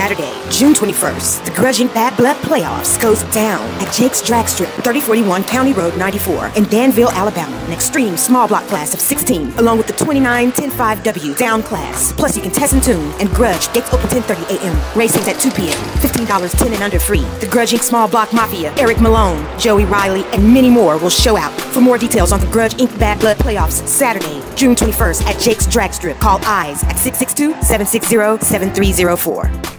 Saturday, June 21st, the Grudge Inc Bad Blood Playoffs goes down at Jake's Drag Strip, 3041 County Road 94 in Danville, Alabama. An extreme small block class of 16, along with the 29 10-5W down class. Plus, you can test and tune, and Grudge gates open 10:30 a.m. Racing's at 2 p.m. $15 10 and under free. The Grudge Inc Small Block Mafia, Eric Malone, Joey Riley, and many more will show out. For more details on the Grudge Inc. Bad Blood Playoffs, Saturday, June 21st at Jake's Drag Strip. Call EYES at 662 760 7304.